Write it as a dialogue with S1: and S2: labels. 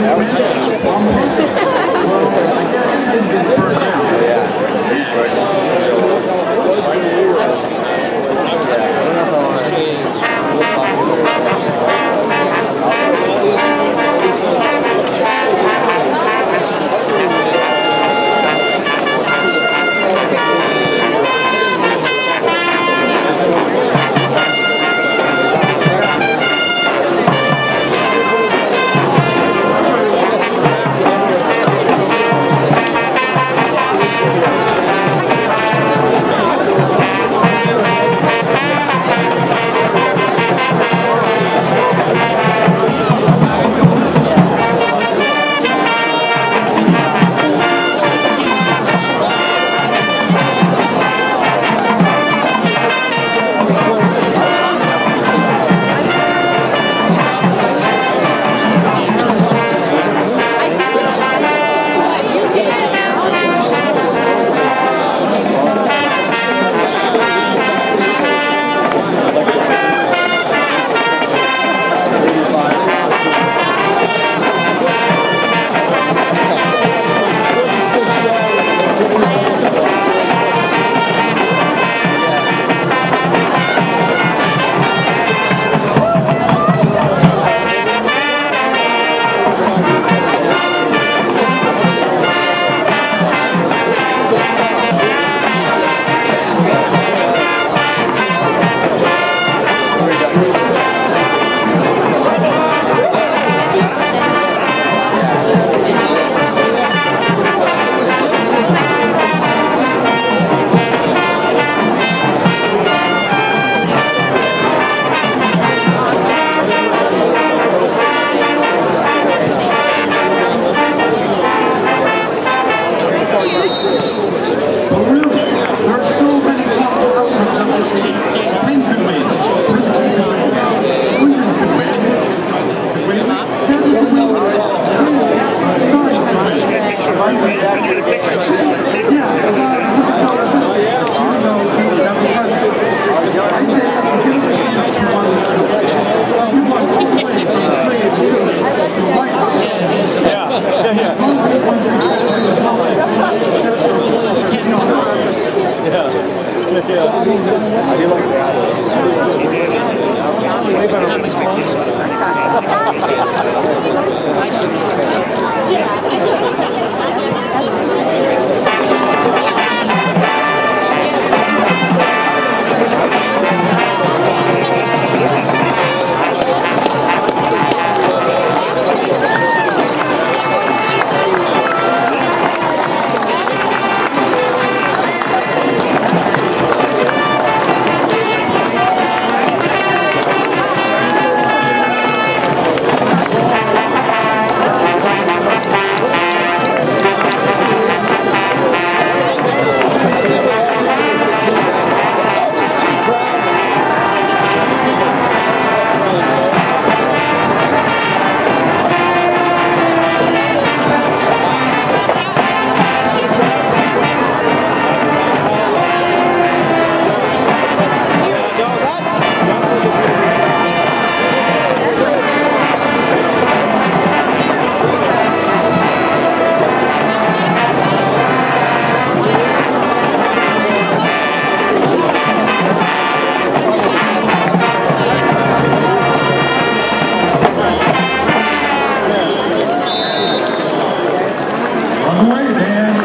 S1: That was nice. Yeah. Yeah.